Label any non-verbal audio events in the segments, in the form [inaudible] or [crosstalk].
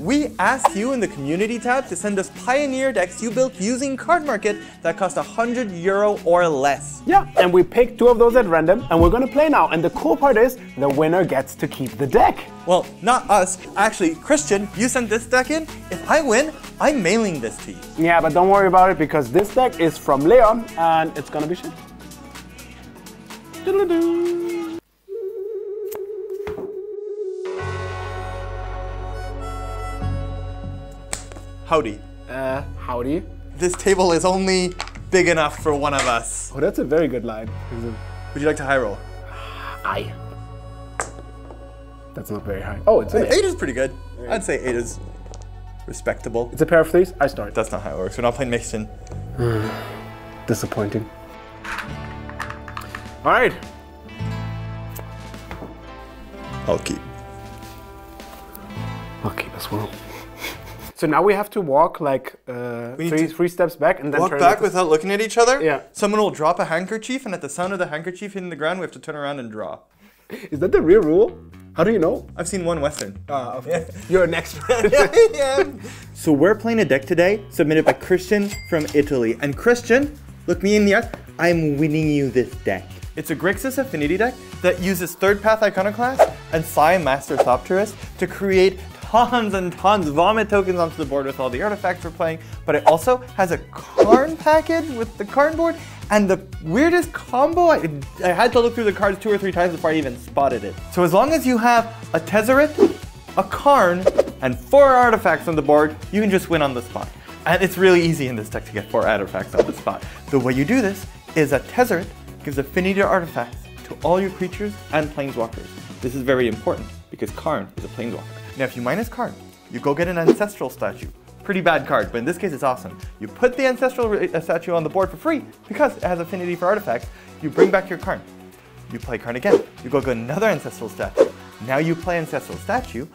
We asked you in the community tab to send us Pioneer decks you built using Cardmarket that cost 100 euro or less. Yeah, and we picked two of those at random, and we're gonna play now. And the cool part is, the winner gets to keep the deck. Well, not us. Actually, Christian, you sent this deck in. If I win, I'm mailing this to you. Yeah, but don't worry about it because this deck is from Leon, and it's gonna be shit. Doodle-doo. Howdy. Uh, howdy. This table is only big enough for one of us. Oh, that's a very good line. Would you like to high roll? Aye. That's not very high. Oh, it's an eight. Eight is pretty good. I'd say eight is respectable. It's a pair of threes. I start. That's not how it works. We're not playing mixed-in. [sighs] Disappointing. All right. I'll keep. I'll keep as well. So now we have to walk like uh, three, three steps back and then Walk turn back without looking at each other. Yeah. Someone will drop a handkerchief, and at the sound of the handkerchief hitting the ground, we have to turn around and draw. Is that the real rule? How do you know? I've seen one Western. Ah, okay. [laughs] You're an expert. [laughs] [laughs] So we're playing a deck today submitted by Christian from Italy. And Christian, look me in the eye. I'm winning you this deck. It's a Grixis Affinity deck that uses Third Path Iconoclast and Sai Master Thopterist to create tons and tons of vomit tokens onto the board with all the artifacts we're playing. But it also has a Karn package with the Karn board. And the weirdest combo, I, I had to look through the cards two or three times before I even spotted it. So as long as you have a Tezzeret, a Karn, and four artifacts on the board, you can just win on the spot. And it's really easy in this deck to get four artifacts on the spot. The way you do this is a Tezzeret gives affinity artifacts to all your creatures and planeswalkers. This is very important because Karn is a planeswalker. Now, if you mine minus Karn, you go get an ancestral statue. Pretty bad card, but in this case it's awesome. You put the ancestral uh, statue on the board for free because it has affinity for artifacts. You bring back your Karn. You play Karn again. You go get another ancestral statue. Now you play ancestral statue.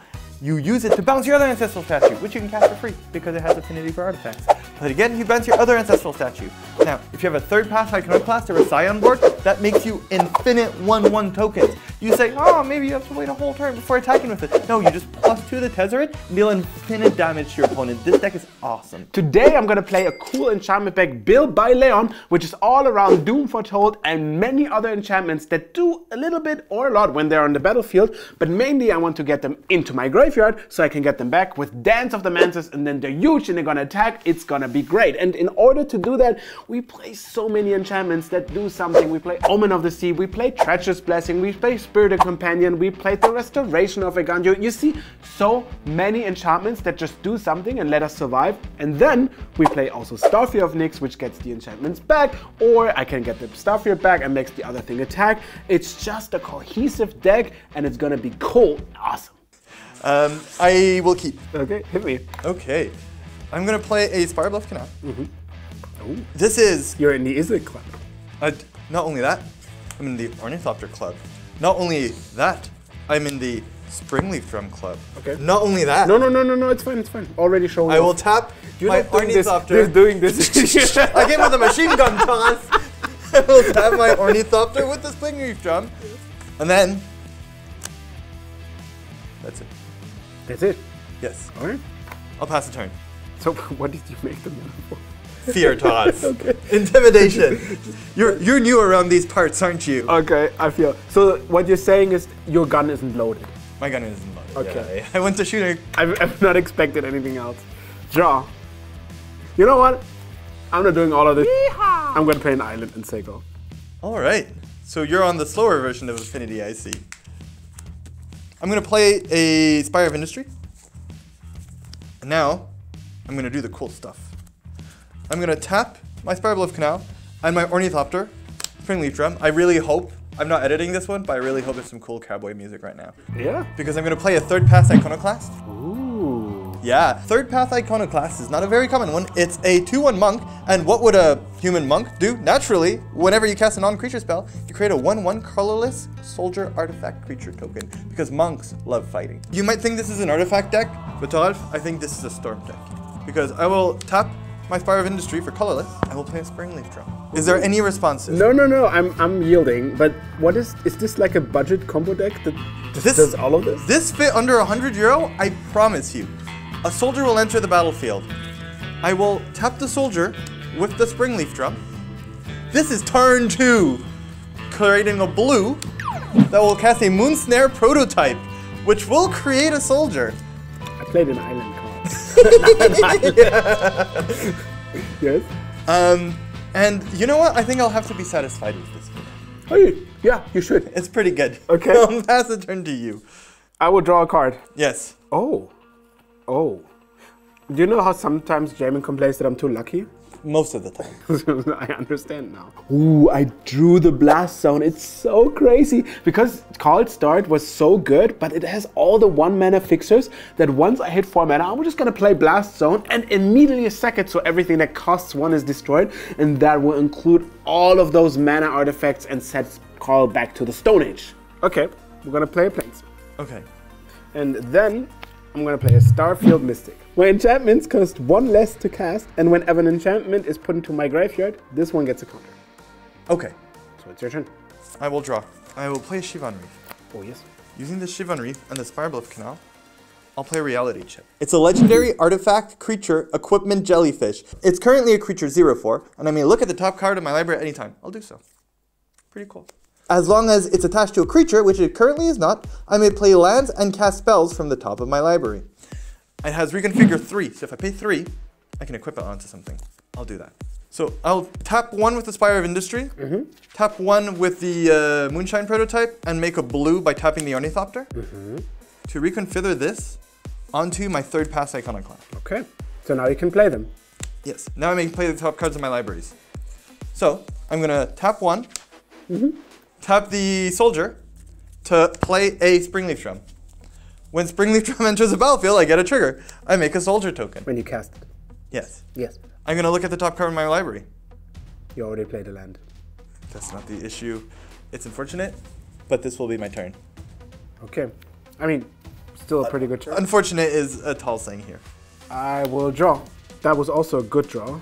You use it to bounce your other ancestral statue, which you can cast for free because it has affinity for artifacts. Play it again, you bounce your other ancestral statue. Now, if you have a third path iconoclast or a Scion board, that makes you infinite 1-1 tokens. You say, oh, maybe you have to wait a whole turn before attacking with it. No, you just plus two the Tezzeret, and deal infinite damage to your opponent. This deck is awesome. Today I'm gonna play a cool enchantment deck built by Leon, which is all around Doom Foretold and many other enchantments that do a little bit or a lot when they're on the battlefield, but mainly I want to get them into my graveyard so I can get them back with Dance of the Manse and then they're huge and they're gonna attack, it's gonna be great. And in order to do that, we play so many enchantments that do something. We play Omen of the Sea, we play Treacherous Blessing, we play Spirited Companion, we play the Restoration of Eiganjo. You see, so many enchantments that just do something and let us survive. And then we play also Starfield of Nyx, which gets the enchantments back, or I can get the Starfield back and makes the other thing attack. It's just a cohesive deck and it's gonna be cool, awesome. Um, I will keep. Okay, hit me. Okay. I'm gonna play a Spire Bluff Canal. This is You're in the Izzet Club. uh, not only that, I'm in the Ornithopter Club. Not only that, I'm in the Springleaf Drum Club. Okay. Not only that, No, no, no, no, no, it's fine, it's fine. Already showing I will tap You're my not doing this, Ornithopter. this, doing this. [laughs] [laughs] I came with a machine gun toss. [laughs] I will tap my Ornithopter with the Springleaf Drum. And then, that's it. That's it. Yes. Alright. I'll pass the turn. So what did you make the metaphor? Fear toss. [laughs] Intimidation. [laughs] You're, you're new around these parts, aren't you? Okay, I feel. So what you're saying is your gun isn't loaded. My gun isn't loaded. Okay. Yeah, [laughs] I went to shoot a I've, I've not expected anything else. Draw. You know what? I'm not doing all of this. I'm gonna play an island and say go. All right. So you're on the slower version of Affinity, I see. I'm gonna play a Spire of Industry. And now, I'm gonna do the cool stuff. I'm gonna tap my Spire Bluff Canal and my Ornithopter, Springleaf Drum. I really hope, I'm not editing this one, but I really hope there's some cool cowboy music right now. Yeah. Because I'm gonna play a third path Iconoclast. Ooh. Yeah, third path iconoclast is not a very common one. It's a 2-1 monk, and what would a human monk do? Naturally, whenever you cast a non-creature spell, you create a 1-1 colorless soldier artifact creature token, because monks love fighting. You might think this is an artifact deck, but Toralf, I think this is a storm deck. Because I will tap my Spire of Industry for colorless, I will play a Springleaf Drum. Is there any responses? No, no, no. I'm I'm yielding. But what is is this like a budget combo deck that just This- does all of this? This fit under 100 euro, I promise you. a soldier will enter the battlefield. I will tap the soldier with the spring leaf drum. This is turn two, creating a blue that will cast a moon snare prototype, which will create a soldier. I played an island card. [laughs] yes. Um, and you know what? I think I'll have to be satisfied with this. Oh, yeah, you should. It's pretty good. Okay. [laughs] I'll pass the turn to you. I will draw a card. Yes. Oh. Oh. Do you know how sometimes Jamin complains that I'm too lucky? Most of the time. [laughs] I understand now. Ooh, I drew the blast zone. It's so crazy because Called Start was so good, but it has all the one mana fixers that once I hit four mana, I'm just gonna play Blast Zone and immediately sack it so everything that costs one is destroyed, and that will include all of those mana artifacts and sets Carl back to the Stone Age. Okay, we're gonna play Plains. Okay. And then I'm gonna play a Starfield Mystic. When enchantments cost one less to cast, and whenever an enchantment is put into my graveyard, this one gets a counter. Okay. So it's your turn. I will draw. I will play a Shivan Reef. Oh yes. Using the Shivan Reef and the Spire Bluff Canal, I'll play Reality Chip. It's a legendary artifact creature equipment jellyfish. It's currently a creature 0-4, and I may look at the top card of my library at any time. I'll do so. Pretty cool. As long as it's attached to a creature, which it currently is not, I may play lands and cast spells from the top of my library. It has reconfigure 3, so if I pay 3, I can equip it onto something. I'll do that. So I'll tap one with the Spire of Industry, mm-hmm. tap one with the uh, Moonsnare prototype, and make a blue by tapping the Ornithopter mm-hmm. to reconfigure this onto my third path Iconoclast. Okay. So now you can play them. Yes, now I may play the top cards of my libraries. So I'm gonna tap one, mm-hmm. Tap the soldier to play a Springleaf Drum. When Springleaf [laughs] Drum enters the battlefield, I get a trigger. I make a soldier token. When you cast it. Yes. Yes. I'm gonna look at the top card of my library. You already played a land. That's not the issue. It's unfortunate, but this will be my turn. Okay. I mean, still a pretty good turn. Unfortunate is a tall saying here. I will draw. That was also a good draw,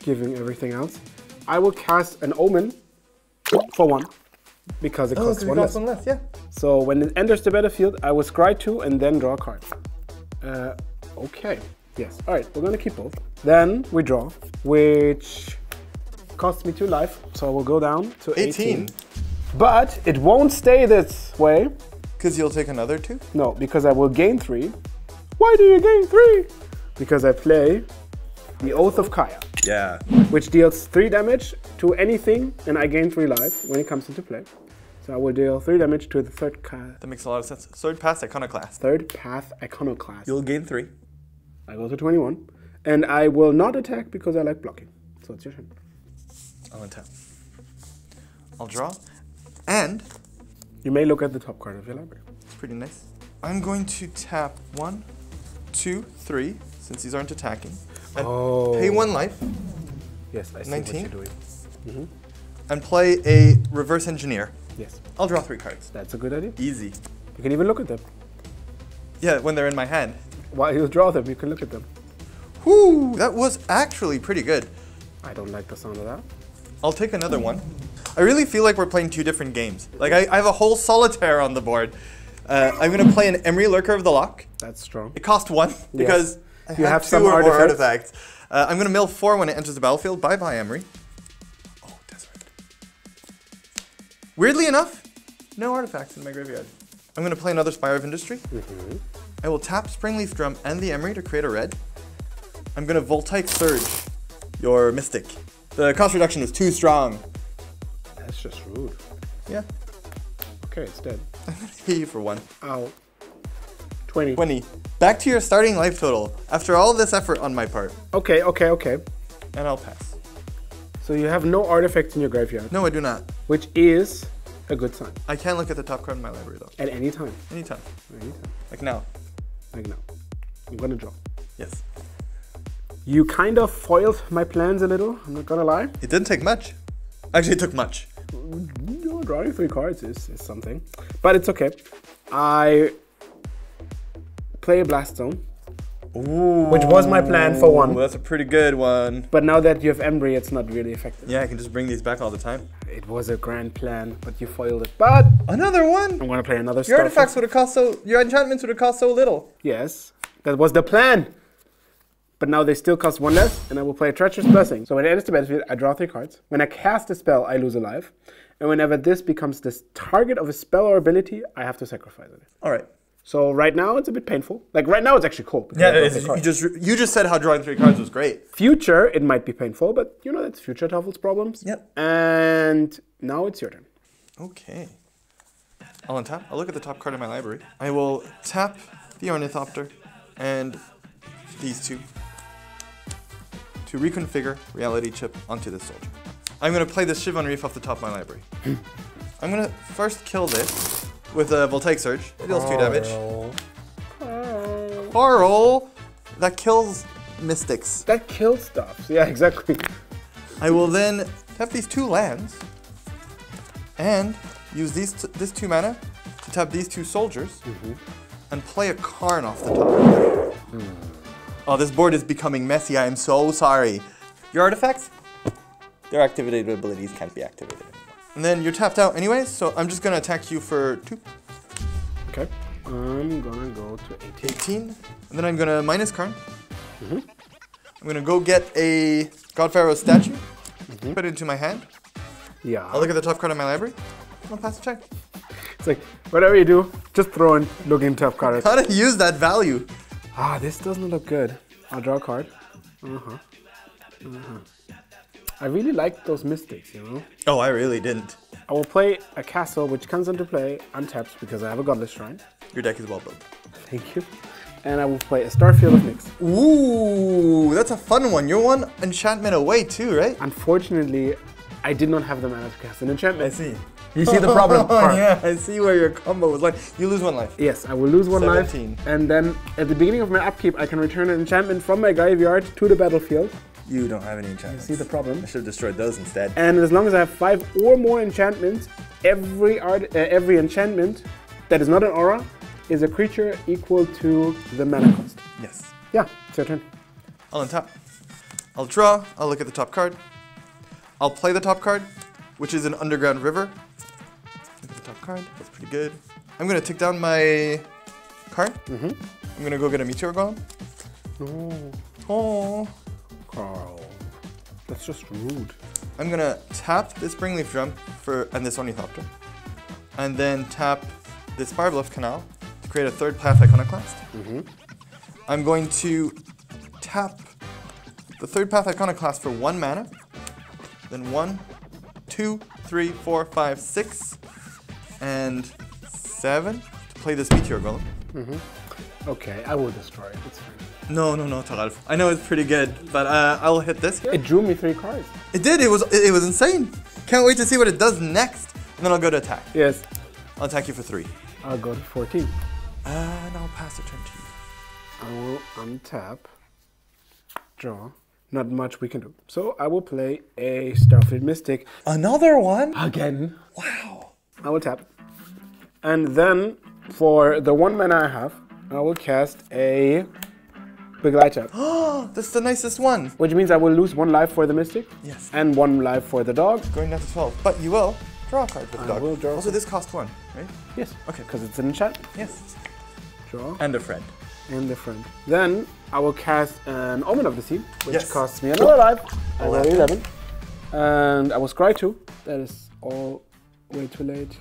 given everything else. I will cast an Omen for one, because it costs one less. less, yeah. So when it enters the battlefield, I will scry two and then draw a card. Uh, okay. Yes. All right. We're gonna keep both. Then we draw, which costs me two life. So I will go down to 18. 18. But it won't stay this way. Because you'll take another two? No, because I will gain three. Why do you gain three? Because I play the Oath of Kaya, Yeah. which deals three damage to anything, and I gain three life when it comes into play. So I will deal three damage to the third ca- That makes a lot of sense. Third path Iconoclast. third path iconoclast. You'll gain three. I go to 21, and I will not attack because I like blocking. So it's your turn. I'll untap. I'll draw. And You may look at the top card of your library. it's pretty nice. I'm going to tap one, two, three, since these aren't attacking. And Oh. pay one life Yes, I see 19? what you're doing. and play a reverse engineer. Yes, I'll draw three cards. that's a good idea. Easy. You can even look at them. Yeah, when they're in my hand. While you draw them, you can look at them. Whoo, that was actually pretty good. I don't like the sound of that. I'll take another one. I really feel like we're playing two different games. Like I, I have a whole solitaire on the board. Uh, I'm gonna play an Emry Lurker of the Loch. That's strong. It cost one because I You have two some artifacts. artifacts. Uh, I'm gonna mill four when it enters the battlefield. Bye bye, Emry. Oh, Desert. Weirdly enough, no artifacts in my graveyard. I'm gonna play another Spire of Industry. Mm-hmm. I will tap Springleaf Drum and the Emry to create a red. I'm gonna Voltaic Surge your Mystic. The cost reduction is too strong. That's just rude. Yeah, Okay, it's dead. [laughs] hit you for one. Ow. 20. 20. Back to your starting life total after all this effort on my part. Okay, okay, okay. And I'll pass. So you have no artifacts in your graveyard, No, I do not. which is a good sign. I can look at the top card in my library though. At any time. Anytime. Anytime. Like now. Like now. I'm gonna draw. Yes. You kind of foiled my plans a little, I'm not gonna lie. It didn't take much. Actually, it took much. Mm, you know, drawing three cards is, is something. But it's okay. I play a Blast Zone, Ooh. which was my plan for one. Well, That's a pretty good one. But now that you have Emry, it's not really effective. Yeah, I can just bring these back all the time. It was a grand plan, but you foiled it. But Another one. I'm gonna play another Your artifacts would have cost so. Your enchantments would have cost so little. Yes, That was the plan. But now they still cost one less, and I will play a Treacherous Blessing. So when it enters the battlefield, I draw three cards. When I cast a spell, I lose a life. And whenever this becomes the target of a spell or ability, I have to sacrifice it. All right. So right now it's a bit painful. Like right now it's actually cool. Yeah, I draw it three is. cards. you just you just said how drawing three cards was great. Future, it might be painful, but you know that's future Tuffel's problems. Yep. And now it's your turn. Okay. I'll untap. I'll look at the top card in my library. I will tap the Ornithopter and these two to reconfigure Reality Chip onto this soldier. I'm going to play this Shivan Reef off the top of my library. [laughs] I'm going to first kill this with a Voltaic Surge. It deals two damage. Coral! That kills Mystics. That kills stuff. Yeah, exactly. I will then tap these two lands and use these t- this two mana to tap these two soldiers mm-hmm. and play a Karn off the top. Hmm. Oh, this board is becoming messy. I am so sorry. Your artifacts, their activated abilities can't be activated anymore. And then you're tapped out anyway, so I'm just gonna attack you for two, Okay. I'm gonna go to 18. 18, and then I'm gonna minus Karn. I'm gonna go get a God Pharaoh statue, put it into my hand. Yeah. I'll look at the top card of my library. I'll pass the check. It's like whatever you do, just throw in looking tough cards. How to use that value? Ah, this doesn't look good. I'll draw a card. Uh-huh. Uh-huh. I really like those mystics, you know? Oh, I really didn't. I will play a castle which comes into play untapped because I have a godless shrine. Your deck is well built. Thank you. And I will play a Starfield of Nyx. Ooh, that's a fun one. You're one enchantment away too, right? Unfortunately, I did not have the mana to cast an enchantment. I see. You see the problem? [laughs] Yeah, I see where your combo was like. You lose one life. Yes, I will lose one 17. life. And then at the beginning of my upkeep, I can return an enchantment from my graveyard to the battlefield. You don't have any enchantments. See the problem? I should have destroyed those instead. And as long as I have five or more enchantments, every art, uh, every enchantment that is not an aura is a creature equal to the mana cost. Yes. Yeah, it's your turn. I'll untap. I'll draw. I'll look at the top card. I'll play the top card, which is an underground river. Look at the top card. That's pretty good. I'm gonna take down my card. Mm-hmm. I'm gonna go get a meteor golem. No, Oh. Carl, that's just rude. I'm gonna tap this Springleaf Drum for and this Ornithopter, and then tap this Spire Bluff Canal to create a third path Iconoclast. Mm-hmm. I'm going to tap the third path Iconoclast for one mana, then one, two, three, four, five, six, and seven to play this Meteor Golem. Mm-hmm. Okay, I will destroy it. It's fine. No, no, no, Taralf. I know it's pretty good, but uh, I'll hit this here. It drew me three cards. It did. It was it, was insane. Can't wait to see what it does next. And then I'll go to attack. Yes, I'll attack you for three. I'll go to 14. And I'll pass the turn to you. I will untap, draw. Not much we can do. So I will play a Starfield Mystic Another one? again. Wow. I will tap. And then for the one mana I have, I will cast a Big Light Tap. Oh, this is the nicest one. Which means I will lose one life for the Mystic. Yes. And one life for the dog. Going down to 12. But you will draw a card for the I dog. will draw also, this costs one, right? Yes. Okay. Because it's an enchantment. Yes. Draw. And a friend. And a friend. Then I will cast an Omen of the Sea, which Yes. costs me another life. I got Eleven. 11. And I will scry two. That is all way too late.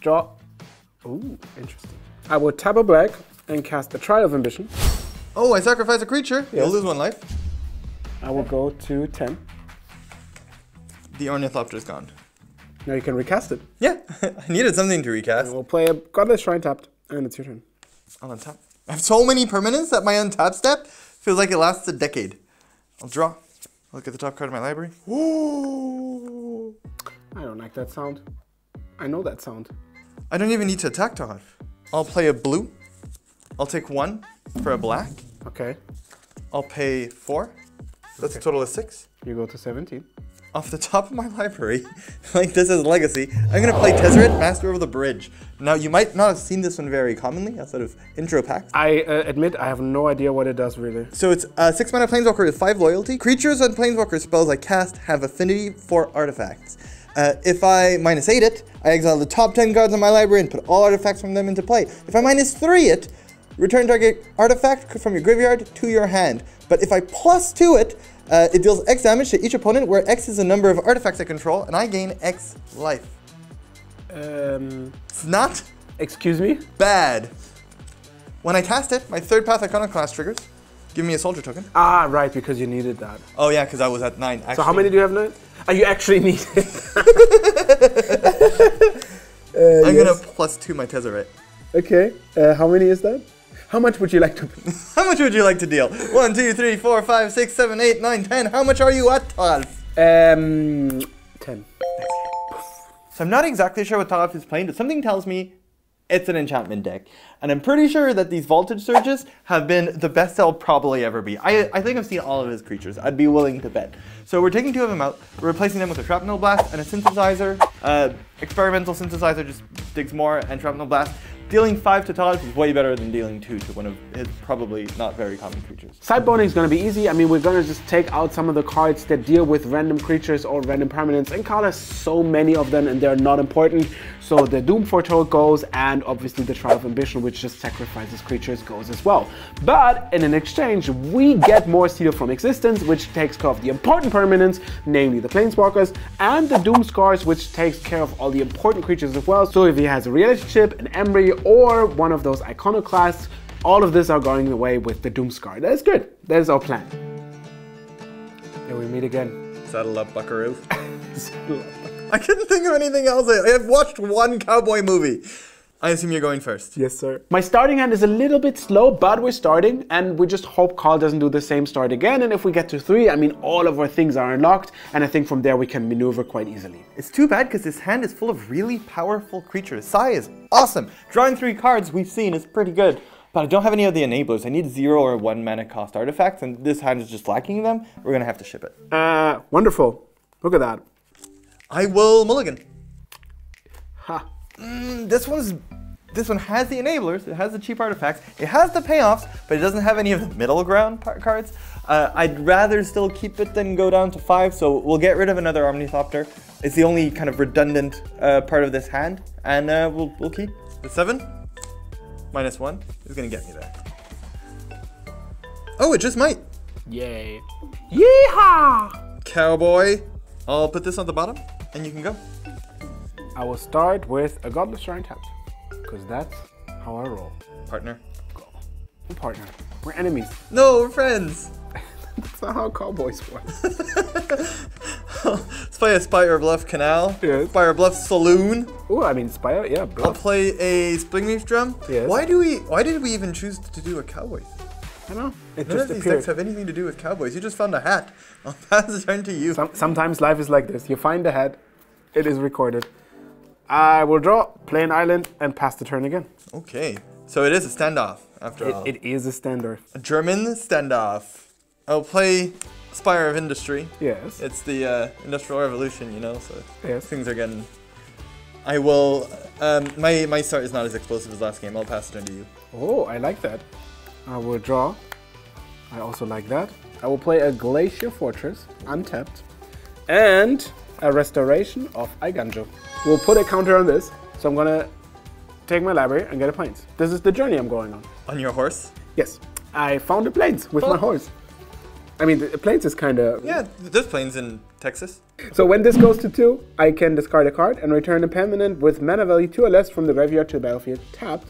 Draw. Ooh, interesting. I will tap a black and cast the Trial of Ambition. Oh, I sacrifice a creature. You'll lose one life. I will go to 10. The Ornithopter is gone. Now you can recast it. Yeah, [laughs] I needed something to recast. Recast. will play a Godless Shrine tapped, and it's your turn. I'll untap. I have so many permanents that my untap step feels like it lasts a decade. I'll draw. Look at the top card of my library. Ooh. I don't like that sound. I know that sound. I don't even need to attack Tarf. I'll play a blue. I'll take one for a black. Okay, I'll pay four. That's a total of six. you go to 17. Off the top of my [laughs] library, like this is legacy, I'm gonna play Tezzeret, Master of the Bridge. Now you might not have seen this one very commonly outside of intro packs. I uh, admit I have no idea what it does really. So it's a six mana planeswalker with five loyalty. Creatures and planeswalker spells I cast have affinity for artifacts. Uh, if I minus eight it, I exile the top ten cards in my library and put all artifacts from them into play. If I minus three it, return target artifact from your graveyard to your hand. But if I plus two it, uh, it deals X damage to each opponent, where X is the number of artifacts I control, and I gain X life. Um, It's not excuse me? bad. When I cast it, my third path iconoclast triggers. Give me a soldier token. Ah, right, because you needed that. Oh yeah, because I was at nine. Actually. So how many do you have now? Oh, you actually need it. [laughs] [laughs] I'm gonna plus two my Tezzeret. Okay, uh, how many is that? How much would you like to [laughs] How much would you like to deal? One, two, three, four, five, six, seven, eight, nine, ten. How much are you at, Talf? Um, 10. So I'm not exactly sure what Talf is playing, but something tells me it's an enchantment deck. And I'm pretty sure that these Voltaic Surges have been the best they'll probably ever be. I, I think I've seen all of his creatures. I'd be willing to bet. So we're taking two of them out, we're replacing them with a Shrapnel Blast and a Synthesizer. Uh, experimental Synthesizer just digs more, and Shrapnel Blast. Dealing five to Talf is way better than dealing two to one of his probably not very common creatures. Sideboarding is going to be easy. I mean, we're going to just take out some of the cards that deal with random creatures or random permanents. And has so many of them and they're not important. So the Doom Foretold goes and obviously the Trial of Ambition, which just sacrifices creatures, goes as well. But in an exchange, we get more Seal from Existence, which takes care of the important permanents, namely the Planeswalkers, and the Doomskars, which takes care of all the important creatures as well. So if he has a Reality Chip, an Emry, or one of those Iconoclasts, all of this are going away with the Doomskar. That's good. That is our plan. And we meet again. Saddle up, buckaroo. [laughs] I couldn't think of anything else. I have watched one cowboy movie. I assume you're going first. Yes, sir. My starting hand is a little bit slow, but we're starting, and we just hope Carl doesn't do the same start again. And if we get to three, I mean, all of our things are unlocked, and I think from there we can maneuver quite easily. It's too bad because this hand is full of really powerful creatures. Sai is awesome. Drawing three cards we've seen is pretty good. But I don't have any of the enablers. I need zero or one mana cost artifacts, and this hand is just lacking them. We're gonna have to ship it. Uh, wonderful. Look at that. I will mulligan. Ha. Mm, this one's this one has the enablers. It has the cheap artifacts. It has the payoffs, but it doesn't have any of the middle ground par- cards. Uh, I'd rather still keep it than go down to five. So we'll get rid of another Ornithopter. It's the only kind of redundant uh, part of this hand, and uh, we'll we'll keep the seven minus one is gonna get me there. Oh, it just might. Yay. Yeehaw! Cowboy. I'll put this on the bottom, and you can go. I will start with a Godless Shrine tapped, because that's how I roll. Partner. Go. We're partner. We're enemies. No, we're friends. [laughs] That's not how cowboys work. [laughs] Let's play a Spire Bluff Canal. Yes. Spire Bluff Saloon. oh, I mean, Spire, yeah, I'll play a Springleaf Drum. Yes. Why do we? Why did we even choose to do a cowboy? I don't know. It None just of these appeared. decks have anything to do with cowboys. You just found a hat. [laughs] I'll pass the turn to you. Some, sometimes life is like this. You find a hat, it is recorded. I will draw, play an island, and pass the turn again. Okay. So it is a standoff after all. It, it is a standoff. A German standoff. I'll play Spire of Industry. Yes. It's the uh, Industrial Revolution, you know. So Yes. things are getting. I will. Um, my my start is not as explosive as last game. I'll pass it turn to you. Oh, I like that. I will draw. I also like that. I will play a Glacial Fortress, untapped, and a Restoration of Eiganjo. We'll put a counter on this, so I'm gonna take my library and get a planes. This is the journey I'm going on. On your horse. Yes, I found the planes with Oh. my horse. I mean, the planes is kind of Yeah, there's planes in Texas. So when this goes to two, I can discard a card and return a permanent with mana value two or less from the graveyard to the battlefield tapped.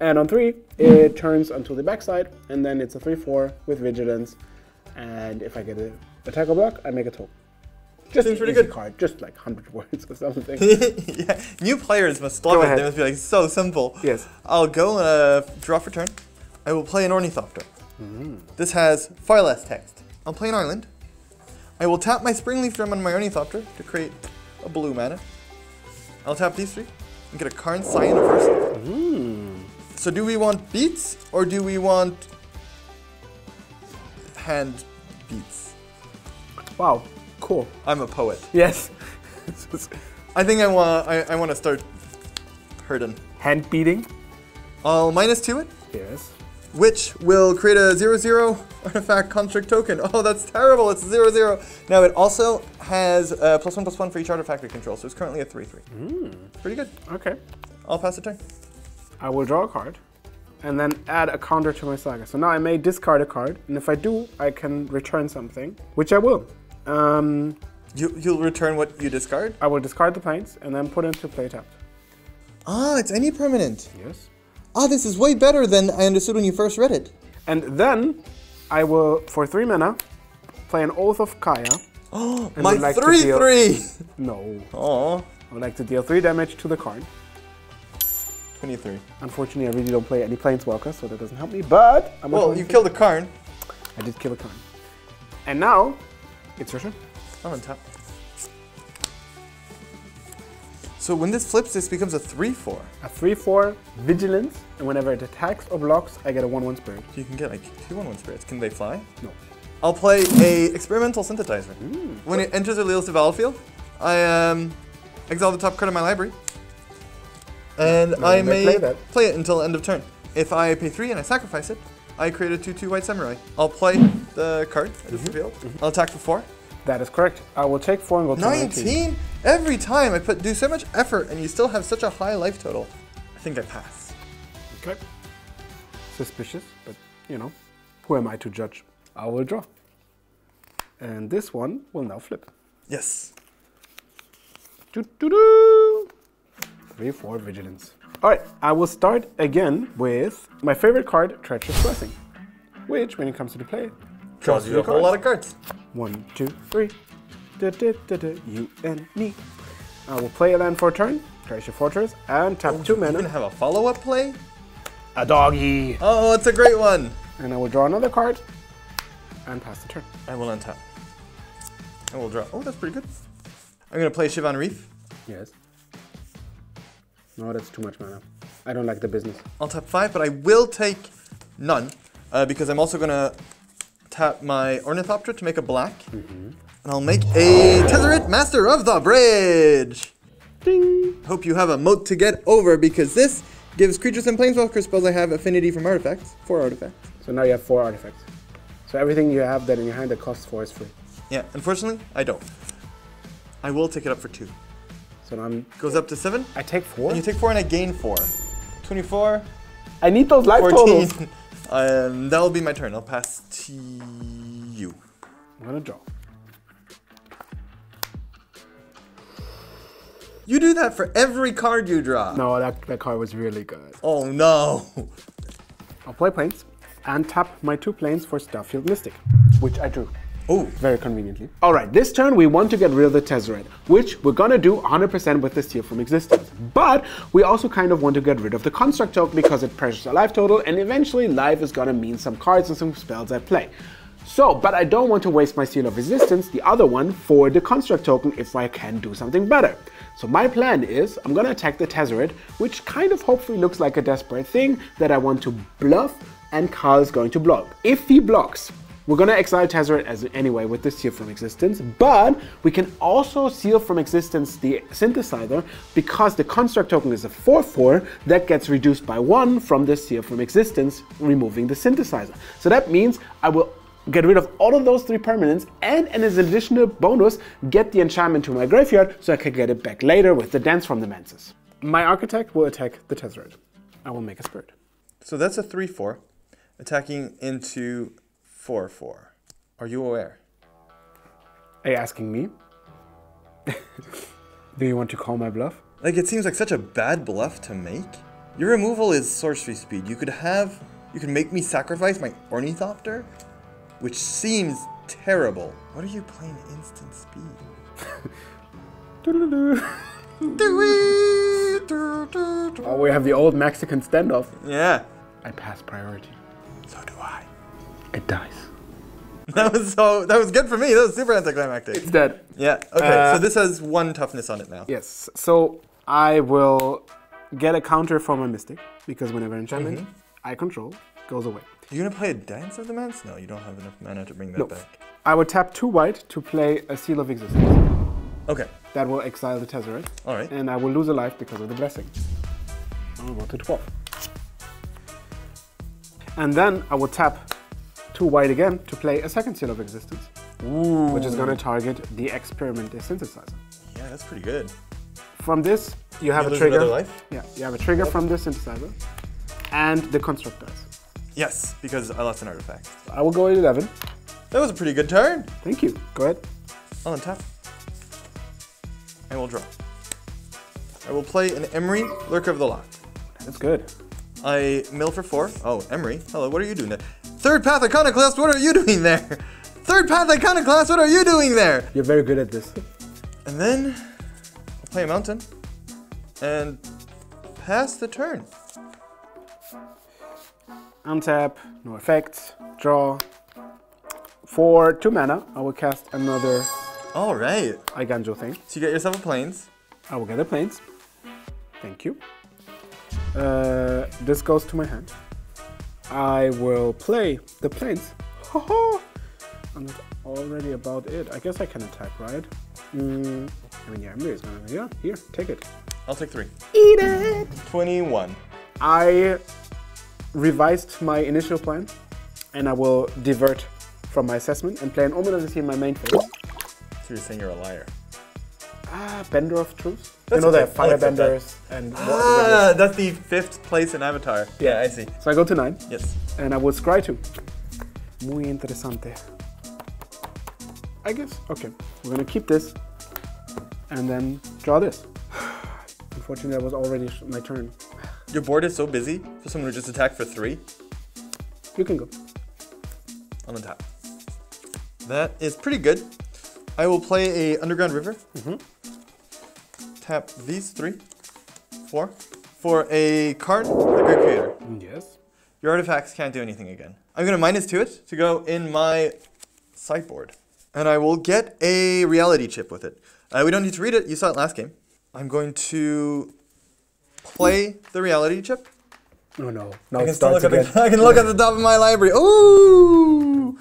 And on three, it turns onto the backside, and then it's a 3-4 with vigilance. And if I get a attack or block, I make a token. Just Seems pretty good. card, just like 100 words or something. [laughs] yeah, new players must love Go it. ahead. They must be like so simple. Yes. I'll go uh, draw for turn. I will play an Ornithopter. This has far less text. I'll play an island. I will tap my Springleaf Drum on my Ornithopter to create a blue mana. I'll tap these three and get a Karn Scion of Urza. So do we want beats or do we want hand beats? wow, cool. I'm a poet. Yes. [laughs] I think I want I, I want to start hurting. Hand beating. I'll minus two it, Yes. which will create a 0-0 artifact construct token. Oh, that's terrible. It's 0-0. Now, it also has uh, plus one plus one for each artifact it controls, so it's currently a 3-3. Pretty good. Okay. I'll pass the turn. I will draw a card, and then add a counter to my saga. So now I may discard a card, and if I do, I can return something, which I will. Um, You, you'll return what you discard? I will discard the planes and then put into play tapped. Ah, it's any permanent. Yes. Ah, this is way better than I understood when you first read it. And then I will, for three mana, play an Oath of Kaya. [gasps] Oh, my would like 3 deal- 3! [laughs] No. Oh, I would like to deal three damage to the card. 23. Unfortunately, I really don't play any Planeswalker, so that doesn't help me, but I'm Well, you killed a Karn. I did kill a card. And now, it's your turn. I'm on top. So when this flips, this becomes a 3 4. A 3-4 Vigilance, and whenever it attacks or blocks, I get a 1-1 Spirit. You can get like two 1 1 spirits. Can they fly? No. I'll play a experimental synthesizer. When it enters or leaves the battlefield, I um, exile the top card of my library. And No, I may may play that. play it until end of turn. If I pay three and I sacrifice it, I create a 2 2 white samurai. I'll play the card that is revealed. I'll attack for 4. That is correct. I will take 4 and go to 19. 19? Every time I put do so much effort and you still have such a high life total. I think I pass. Okay. Suspicious, but you know, who am I to judge? I will draw. And this one will now flip. Yes. Doo-doo-doo. Three, four, vigilance. All right, I will start again with my favorite card, Treacherous Blessing, which, when it comes to the play, Draws you a whole lot of cards. one, two, three, da, da, da, you and me. I will play a land for a turn, Treasure Fortress, and tap two You mana. have a follow-up play? A doggy. Oh, it's a great one. And I will draw another card and pass the turn. I will untap. I will draw. Oh, that's pretty good. I'm gonna play Shivan Reef. Yes. No, that's too much mana. I don't like the business. I'll tap five, but I will take none uh, because I'm also gonna tap my Ornithopter to make a black, mm-hmm. and I'll make a Tezzeret Master of the Bridge. Ding! Hope you have a moat to get over because this gives creatures and planeswalker spells I have affinity from artifacts. Four artifacts. So now you have four artifacts. So everything you have that in your hand that costs four is free. Yeah, unfortunately, I don't. I will take it up for two. So now I'm, Goes up to seven, I take four. and you take four, and I gain four. 24, I need those life 14. totals. Um, that'll be my turn. I'll pass to you. I'm gonna draw. You do that for every card you draw. No, that, that card was really good. Oh no. I'll play planes and tap my two planes for Starfield Mystic, which I drew. Oh, Very conveniently. All right, this turn we want to get rid of the Tezzeret, which we're gonna do 100% with the Seal from Existence. But we also kind of want to get rid of the Construct token because it pressures our life total, and eventually life is gonna mean some cards and some spells I play. So, but I don't want to waste my Seal of Resistance, the other one, for the Construct token if I can do something better. So my plan is, I'm gonna attack the Tezzeret, which kind of hopefully looks like a desperate thing that I want to bluff, and Carl is going to block. If he blocks, we're gonna exile Tezzeret as anyway with the Seal from Existence, but we can also seal from existence the synthesizer because the construct token is a 4-4 that gets reduced by 1 from the Seal from Existence, removing the synthesizer. So that means I will get rid of all of those three permanents and, and as an additional bonus, get the enchantment to my graveyard so I can get it back later with the Dance from the Manses. My architect will attack the Tezzeret. I will make a spirit. so that's a 3 4, attacking into 4 4. Are you aware? Are you asking me? [laughs] Do you want to call my bluff? Like, it seems like such a bad bluff to make. Your removal is sorcery speed. You could have. You could make me sacrifice my Ornithopter, which seems terrible. What are you playing instant speed? [laughs] Oh, we have the old Mexican standoff. Yeah. I pass priority. So do I. It dies. That was so. That was good for me. That was super anticlimactic. It's dead. Yeah. Okay. Uh, so this has one toughness on it now. Yes. So I will get a counter from my mystic because whenever enchantment I control goes away. You're gonna play a Dance of the Manse? No, you don't have enough mana to bring that No. back. I will tap two white to play a seal of existence. Okay. That will exile the Tezzeret. All right. And I will lose a life because of the blessing. I will go to 12. And then I will tap two wide again to play a second seal of existence, Ooh. which is going to target the experiment synthesizer. Yeah, that's pretty good. From this, you have You a trigger. life? Yeah, you have a trigger from the synthesizer. and the construct dice. Yes, because I lost an artifact. I will go at 11. That was a pretty good turn. Thank you. Go ahead. I'll untap. I will draw. I will play an Emry, Lurker of the Loch. That's good. I mill for four. Oh, Emry. Hello, what are you doing there? Third Path Iconoclast, what are you doing there? Third Path Iconoclast, what are you doing there? You're very good at this. And then I'll play a mountain and pass the turn. Untap, no effects, draw. For two mana, I will cast another All right. Eiganjo thing. So you get yourself a planes. I will get a planes. Thank you. Uh, this goes to my hand. I will play the planes. [laughs] and that's already about it. I guess I can attack, right? Mm, I mean, yeah, is gonna. Yeah, here, take it. I'll take three. Eat it! 21. I revised my initial plan, and I will divert from my assessment and play an Omen of the Sea in my main phase. So you're saying you're a liar. Ah, Bender of Truth. That's you know, they okay. have I'll accept that. firebenders and water Ah, that's the fifth place in Avatar. Yeah, I see. So I go to nine, Yes. and I will scry two. Muy interesante. I guess. Okay, we're gonna keep this, and then draw this. [sighs] Unfortunately, that was already my turn. Your board is so busy for someone who just attacked for three You can go. on the top. That is pretty good. I will play a Underground River. Tap these three, four, for a Karn, the Great Creator. Yes. Your artifacts can't do anything again. I'm gonna minus two it to go in my sideboard. And I will get a reality chip with it. Uh, we don't need to read it, you saw it last game. I'm going to play the reality chip. Oh no. Now I can still starts look at the, [laughs] I can look at the top of my library. Ooh!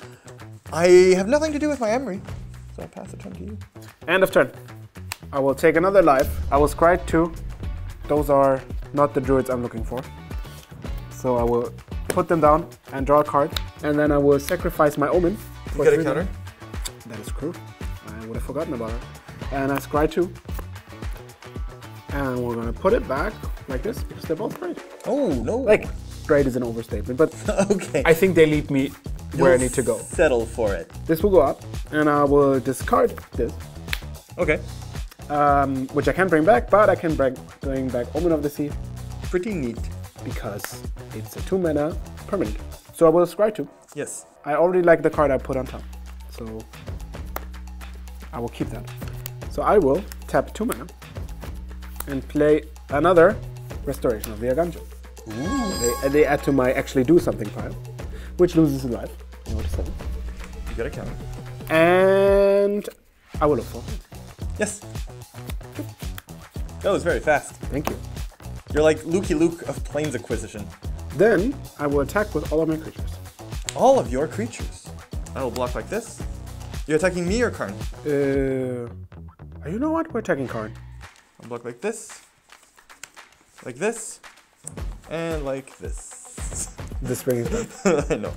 I have nothing to do with my Emry, so I pass the turn to you. End of turn. I will take another life. I will scry two. Those are not the druids I'm looking for. So I will put them down and draw a card. And then I will sacrifice my omen. You get a counter. That is true. I would have forgotten about it. And I scry two. And we're gonna put it back like this because they're both great. Oh no! Like, great is an overstatement, but [laughs] okay. I think they lead me where I need to go. Settle for it. This will go up, and I will discard this, Okay. Um, which I can bring back, but I can bring, bring back Omen of the Sea Pretty neat. because it's a two mana permanent. So I will scry two. Yes. I already like the card I put on top, so I will keep that. So I will tap two mana and play another Restoration of the Eiganjo. They, they add to my actually do something pile, which loses a life. You got a counter. And I will look for. it. Yes. That was very fast. Thank you. You're like Lucky Luke of Planes Acquisition. Then I will attack with all of my creatures. All of your creatures. I will block like this. You're attacking me or Karn? Uh, you know what? We're attacking Karn. I'll block like this, like this, and like this. [laughs] The spring is done. [laughs] I know.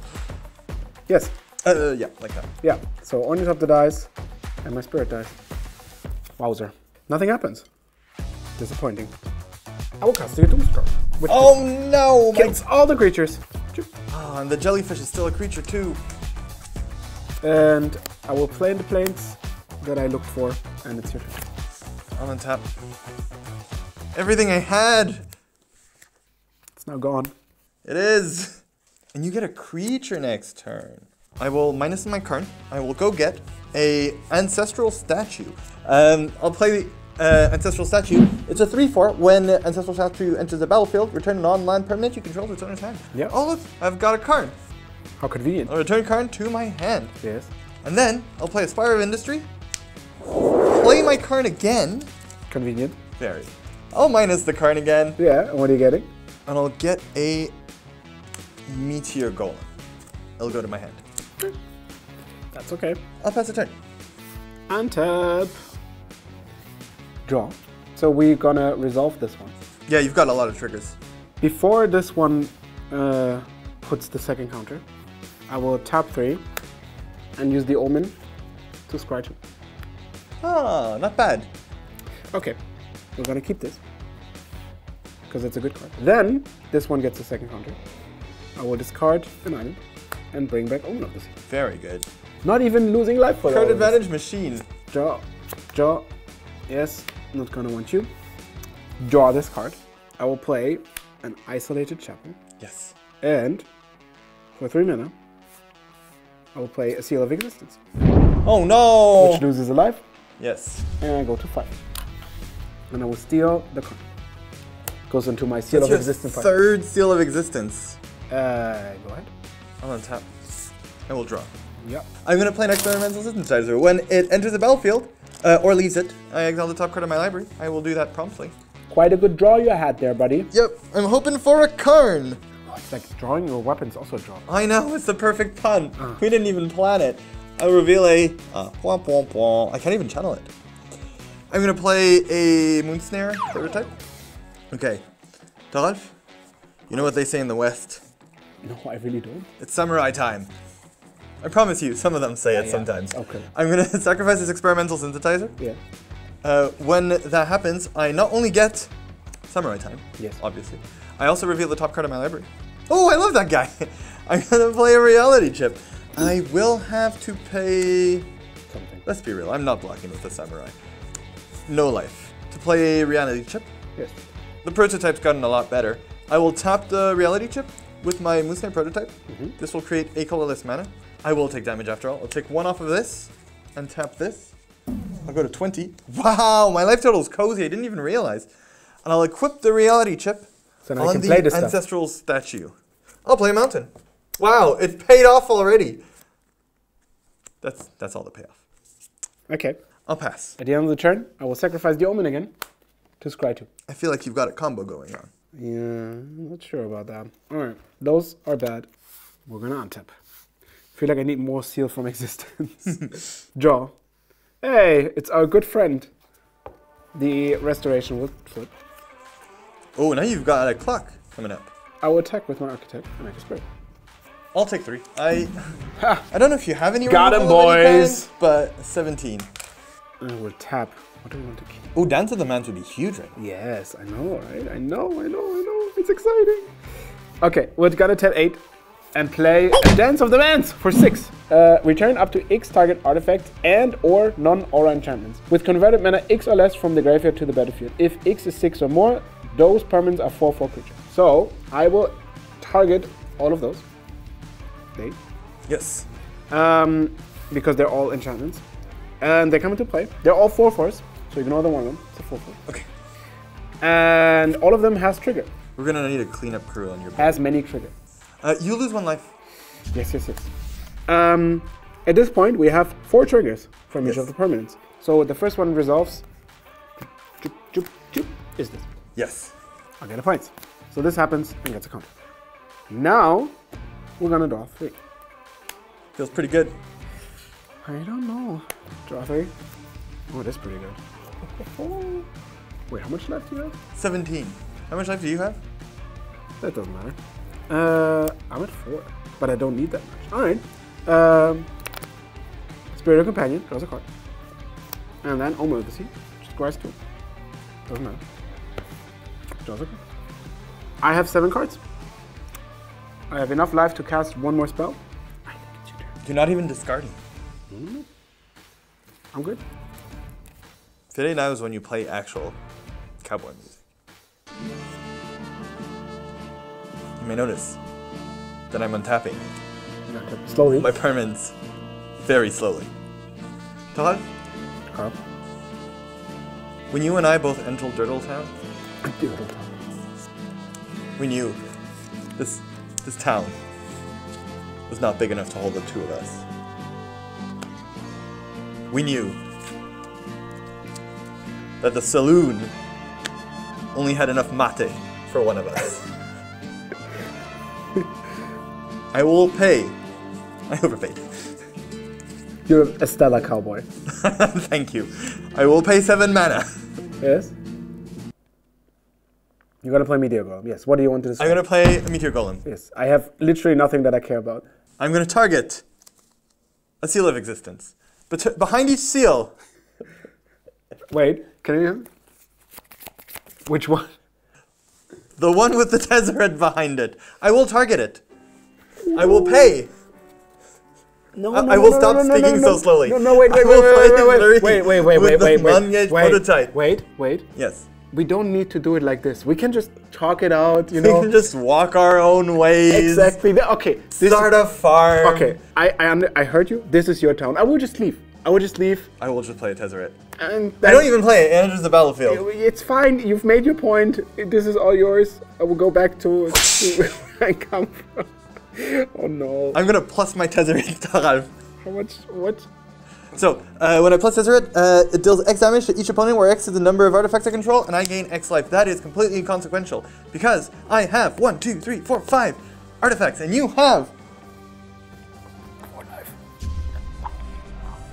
Yes. Uh, yeah, like that. Yeah. So only top the dice, and my spirit dies. Wowzer. Nothing happens. Disappointing. I will cast a Doomskar, which Oh no! My... kills all the creatures. Ah, and the jellyfish is still a creature too. And I will play in the planes that I looked for, and it's your turn. I'm on tap. Everything I had. It's now gone. It is. And you get a creature next turn. I will minus my Karn. I will go get a ancestral statue. Um, I'll play the uh, ancestral statue. It's a 3-4. When ancestral statue enters the battlefield, return a non-land permanent you control to its owner's hand. Yeah. Oh look, I've got a Karn. How convenient. I'll return Karn to my hand. Yes. And then I'll play a Spire of Industry. Play my Karn again. Convenient. Very. I'll minus the Karn again. Yeah. And what are you getting? And I'll get a Meteor Golem. It'll go to my hand. That's okay. I'll pass the turn. Untap. Draw. So we're gonna resolve this one. Yeah, you've got a lot of triggers. Before this one uh, puts the second counter, I will tap three and use the omen to scry two. Ah, not bad. Okay, we're gonna keep this. because it's a good card. Then this one gets a second counter. I will discard an island and bring back Omen of the Sea. Very good. Not even losing life for Card this. advantage machine. Draw, draw. Yes, not gonna want you. Draw this card. I will play an isolated chapel, Yes. and for three mana, I will play a Seal from Existence, Oh no! which loses a life, yes. and I go to five. And I will steal the card. Goes into my Seal That's of Existence. third seal from existence. Uh, go ahead. I'm on tap. I will draw. Yep. I'm gonna play an experimental synthesizer. When it enters the battlefield, uh, or leaves it, I exile the top card of my library. I will do that promptly. Quite a good draw you had there, buddy. Yep, I'm hoping for a Karn. Oh, it's like drawing your weapons also draw. I know, it's the perfect pun. We didn't even plan it. I'll reveal a. Uh, womp, womp, womp. I can't even channel it. I'm gonna play a Moonsnare prototype. Okay. Doralf, you know what they say in the West? No, I really don't. It's samurai time. I promise you, some of them say it yeah. sometimes. Okay. I'm gonna [laughs] sacrifice this experimental synthesizer. Yeah. Uh, when that happens, I not only get samurai time, Yes. obviously, I also reveal the top card of my library. Oh, I love that guy. [laughs] I'm gonna play a reality chip. I will have to pay. Something. Let's be real. I'm not blocking with the samurai. No life to play a reality chip. Yes. The prototype's gotten a lot better. I will tap the reality chip with my Moonsnare prototype. This will create a colorless mana. I will take damage after all. I'll take one off of this and tap this. I'll go to 20. Wow, my life total is cozy. I didn't even realize. And I'll equip the reality chip So now I on can the play this stuff. ancestral statue. I'll play a mountain. Wow, it's paid off already. That's that's all the payoff. Okay. I'll pass. At the end of the turn, I will sacrifice the Omen again to scry two. I feel like you've got a combo going on. Yeah, I'm not sure about that. Alright, those are bad. We're gonna untap. Feel like I need more seal from [laughs] existence. Draw. Hey, it's our good friend. The restoration will flip. Oh, now you've got a clock coming up. I will attack with my architect and make a spray. I'll take three. I! I don't know if you have any. Got 'em, removal of any boys. but 17. And I will tap. What do we want to keep? Oh, Dance of the Manse would be huge right now. Yes, I know, right? I know, I know, I know. It's exciting. Okay, we're gonna tap eight and play a Dance of the Manse for six. Uh, return up to X target artifacts and or non-aura enchantments with converted mana X or less from the graveyard to the battlefield. If X is six or more, those permanents are four four creatures. So I will target all of those. They, Yes. um, because they're all enchantments, and they come into play. They're all four fours, so ignore the one of them. It's a four four, Okay. and all of them has trigger. We're gonna need a cleanup crew on your. Has many trigger. Uh, you lose one life. Yes, yes, yes. Um, at this point, we have four triggers from each of the permanents. So the first one resolves. Choop, choop, choop, is this? Yes. I get a point. So this happens and gets a counter. Now we're gonna draw three. Feels pretty good. I don't know. Draw three. Oh, that's pretty good. Wait, how much left do you have? 17. How much life do you have? That doesn't matter. Uh, I'm at four, but I don't need that much. All right. Um, Spirited Companion draws a card, and then Omen of the Sea just grabs two. Doesn't matter. Draws a card. I have seven cards. I have enough life to cast one more spell. I think it's your turn. You're not even discarding. I'm good. Today now is when you play actual cowboy music. You may notice that I'm untapping Slowly. my permanents very slowly. Todd, Carl. when you and I both entered Dirtletown, Doodle. we knew this this town was not big enough to hold the two of us. We knew that the saloon only had enough mate for one of us. I will pay. I overpaid. You're a stellar cowboy. [laughs] Thank you. I will pay seven mana. Yes. You're gonna play Meteor Golem. Yes. What do you want to I'm gonna play a meteor golem. Yes. I have literally nothing that I care about. I'm gonna target a seal from existence. But behind each seal Wait, can you? Which one? The one with the [laughs] Tezzeret behind it. I will target it. I will pay. No, I- I will stop speaking so slowly. No, no, wait, wait, wait, wait, wait, wait, wait, wait, wait, wait, wait, wait, prototype. Wait, wait. Yes. We don't need to do it like this. We can just talk it out, you We know. can just walk our own ways. exactly. Okay. This Start a farm. Okay, I I, I heard you. This is your town. I will just leave. I will just leave. I will just play a Tezzeret. And I don't even play it. It enters the battlefield. It's fine. You've made your point. This is all yours. I will go back to, to [laughs] where I come from. [laughs] Oh no. I'm gonna plus my Tezzeret. [laughs] How much? What? So, uh, when I plus Tezzeret, uh, it deals X damage to each opponent where X is the number of artifacts I control, and I gain X life. That is completely inconsequential, because I have one, two, three, four, five artifacts, and you have... Four life.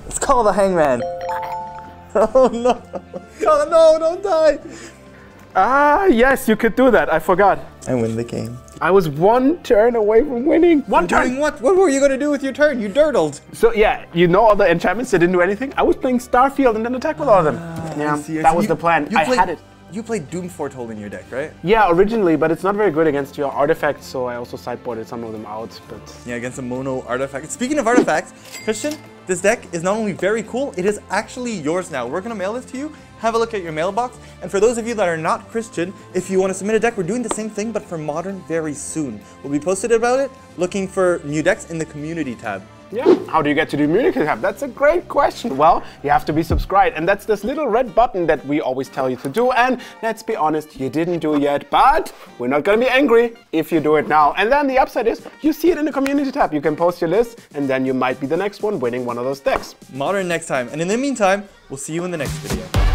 Let's call the Hangman. [laughs] Oh no. Oh no, don't die. Ah, yes, you could do that. I forgot. I win the game. I was one turn away from winning. One Doing turn. what? What were you gonna do with your turn? You dirtled. So yeah, you know all the enchantments that didn't do anything. I was playing Starfield and then attack with all of them. Ah, yeah, see, I that was You- the plan. You I played, had it. You played Doom Foretold in your deck, right? Yeah, originally, but it's not very good against your artifacts, so I also sideboarded some of them out. But Yeah, against a mono artifact. Speaking of artifacts, Christian, this deck is not only very cool, it is actually yours now. We're gonna mail this to you. Have a look at your mailbox. And for those of you that are not Christian, if you want to submit a deck, we're doing the same thing, but for modern very soon. We'll be posted about it, looking for new decks in the community tab. yeah, how do you get to the Immunity tab? That's a great question. Well, you have to be subscribed, and that's this little red button that we always tell you to do. And let's be honest, you didn't do it yet, but we're not gonna be angry if you do it now. And then the upside is you see it in the community tab. You can post your list, and then you might be the next one winning one of those decks. Modern next time. And in the meantime, we'll see you in the next video.